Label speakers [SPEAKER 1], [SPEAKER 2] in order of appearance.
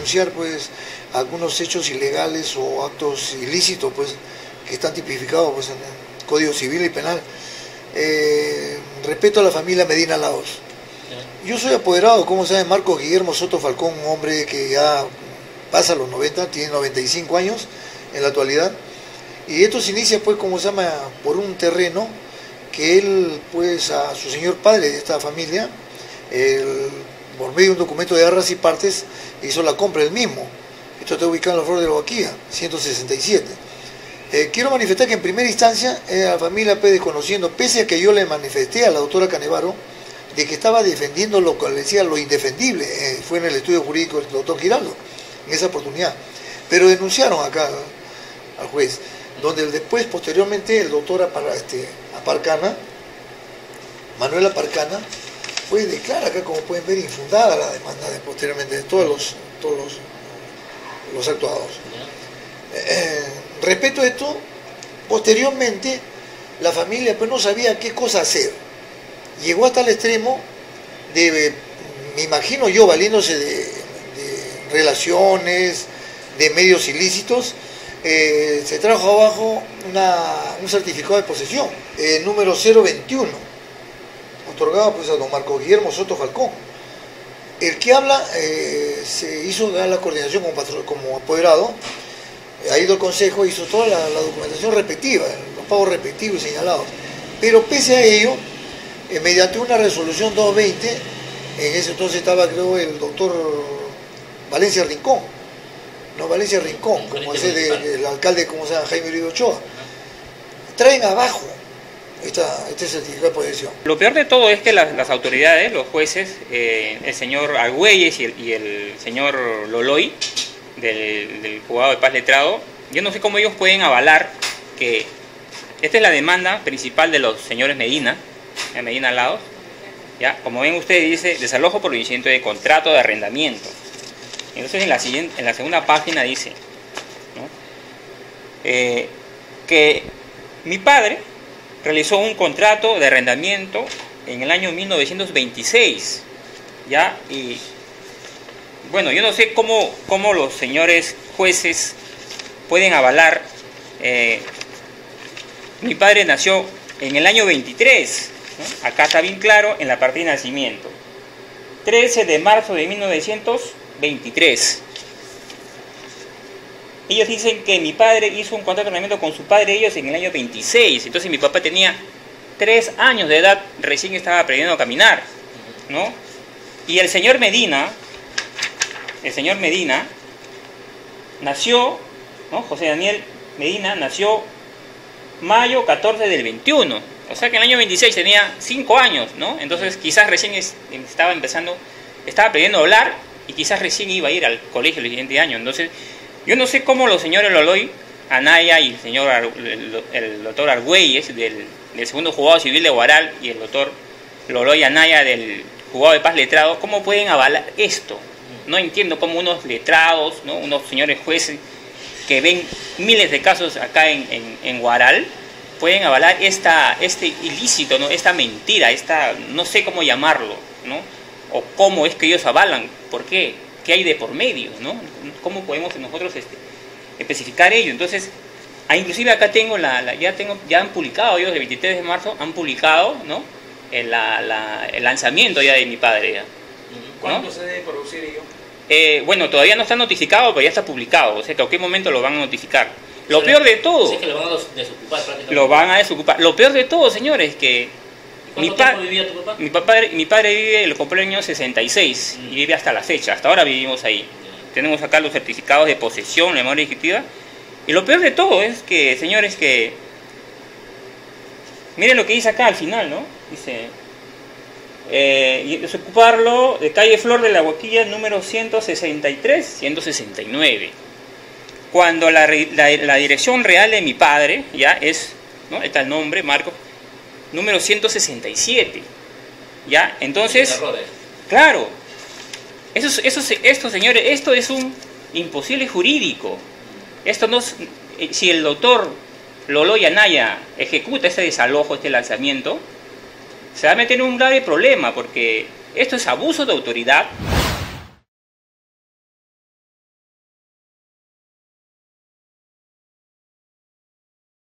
[SPEAKER 1] denunciar pues algunos hechos ilegales o actos ilícitos pues que están tipificados pues en el Código Civil y Penal. Eh, respeto a la familia Medina Laos. Yo soy apoderado, como saben, Marcos Guillermo Soto Falcón, un hombre que ya pasa los 90, tiene 95 años en la actualidad. Y esto se inicia pues como se llama por un terreno que él pues a su señor padre de esta familia, por medio de un documento de arras y partes, hizo la compra él mismo. Esto está ubicado en la Flor de la Boquilla, 167. Eh, quiero manifestar que en primera instancia eh, la familia P desconociendo, pese a que yo le manifesté a la doctora Canevaro, de que estaba defendiendo lo que le decía lo indefendible, eh, fue en el estudio jurídico del doctor Giraldo, en esa oportunidad. Pero denunciaron acá al juez donde después, posteriormente, el doctor este, Aparcana, Manuel Aparcana, fue declara acá, como pueden ver, infundada la demanda de, posteriormente de todos los, todos los, actuados. Eh, respecto a esto, posteriormente, la familia pues no sabía qué cosa hacer. Llegó hasta el extremo de, me imagino yo, valiéndose de relaciones, de medios ilícitos, eh, se trajo abajo un certificado de posesión, el número 021, otorgado pues a don Marco Guillermo Soto Falcón. El que habla eh, se hizo la coordinación como, como apoderado, ha ido al consejo, hizo toda la, documentación respectiva, los pagos respectivos y señalados. Pero pese a ello, eh, mediante una resolución 220, en ese entonces estaba creo el doctor Valencia Rincón, no Valencia Rincón, como ese del alcalde, como se llama, Jaime Uribe Ochoa, traen abajo esta, este certificado de posesión.
[SPEAKER 2] Lo peor de todo es que las, autoridades, los jueces, eh, el señor Argüelles y el, señor Loloy, del, del juzgado de paz letrado, yo no sé cómo ellos pueden avalar que esta es la demanda principal de los señores Medina, de Medina Laos, ¿ya? como ven ustedes dice desalojo por incidente de contrato de arrendamiento. Entonces en la, siguiente, en la segunda página dice eh, que mi padre realizó un contrato de arrendamiento en el año 1926, ¿ya? Y bueno, yo no sé cómo, cómo los señores jueces pueden avalar. Eh, mi padre nació en el año 23, acá está bien claro en la partida de nacimiento. 13 de marzo de 1900 23. Ellos dicen que mi padre hizo un contrato de arrendamiento con su padre ellos en el año 26. Entonces mi papá tenía 3 años de edad, recién estaba aprendiendo a caminar. ¿no? Y el señor Medina, el señor Medina, nació, ¿no? José Daniel Medina nació mayo 14 del 21. O sea que en el año 26 tenía 5 años, ¿no? Entonces quizás recién estaba empezando, estaba aprendiendo a hablar y quizás recién iba a ir al colegio el siguiente año. Entonces, yo no sé cómo los señores Loloy, Anaya y el señor el, doctor Argüelles del, segundo juzgado civil de Guaral y el doctor Loloy Anaya del juzgado de paz letrado, cómo pueden avalar esto. No entiendo cómo unos letrados, ¿no? unos señores jueces que ven miles de casos acá en, en, Guaral, pueden avalar esta, este ilícito, ¿no? esta mentira, esta, no sé cómo llamarlo, ¿no? o cómo es que ellos avalan, por qué, qué hay de por medio, ¿no? ¿Cómo podemos nosotros este, especificar ello? Entonces, ah, inclusive acá tengo la, ya tengo, ya han publicado ellos el 23 de marzo, han publicado, ¿no? El, el lanzamiento ya de mi padre ya.
[SPEAKER 3] ¿Cuándo se debe producir ello?
[SPEAKER 2] Eh, bueno, todavía no está notificado, pero ya está publicado, o sea que a qué momento lo van a notificar. Lo peor de todo.
[SPEAKER 3] que lo van a desocupar prácticamente.
[SPEAKER 2] Lo van a desocupar. Lo peor de todo, señores, que mi,
[SPEAKER 3] vivía tu papá?
[SPEAKER 2] Mi, papá? mi padre vive, lo compró en el año 66 y vive hasta la fecha, hasta ahora vivimos ahí. Tenemos acá los certificados de posesión, memoria ejecutiva. Y lo peor de todo es que, señores, que... Miren lo que dice acá al final, ¿no? Dice... Eh, desocuparlo de calle Flor de la Boquilla número 163, 169. Cuando la, la, dirección real de mi padre, ya es, ¿no? Está el nombre, Marcos número 167. ¿Ya? Entonces, claro, eso, eso, esto, señores, esto es un imposible jurídico. Esto no eh, si el doctor Lolo Anaya ejecuta este desalojo, este lanzamiento, se va a meter en un grave problema porque esto es abuso de autoridad